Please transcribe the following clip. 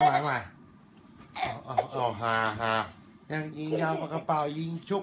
ใหม่ใหม่เอาเอาเอาหาหายังยิงยาวปากกระเป๋ายิงชุบ